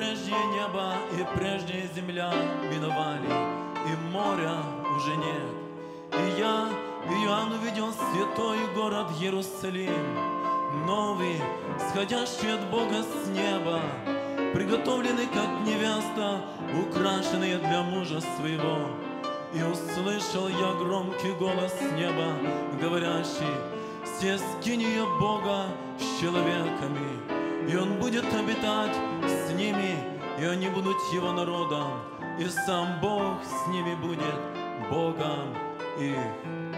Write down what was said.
Ибо прежнее небо и прежняя земля миновали, И моря уже нет. И я, Иоанн, увидел святой город Иерусалим, Новый, сходящий от Бога с неба, Приготовленный, как невеста, украшенный для мужа своего. И услышал я громкий голос с неба, говорящий, «Все скиния Бога с человеками, и Он будет обитать с ними, и они будут Его народом, и сам Бог с ними будет Богом их».